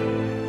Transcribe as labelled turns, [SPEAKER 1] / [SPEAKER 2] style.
[SPEAKER 1] you